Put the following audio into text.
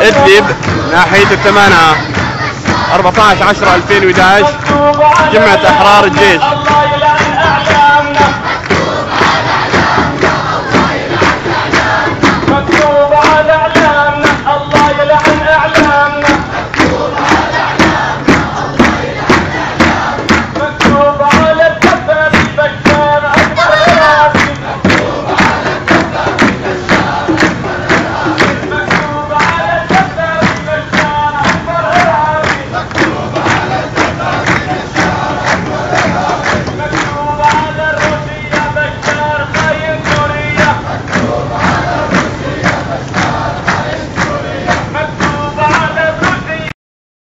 إدلب ناحية الثمانية. 14 10 2011 جمعة أحرار الجيش.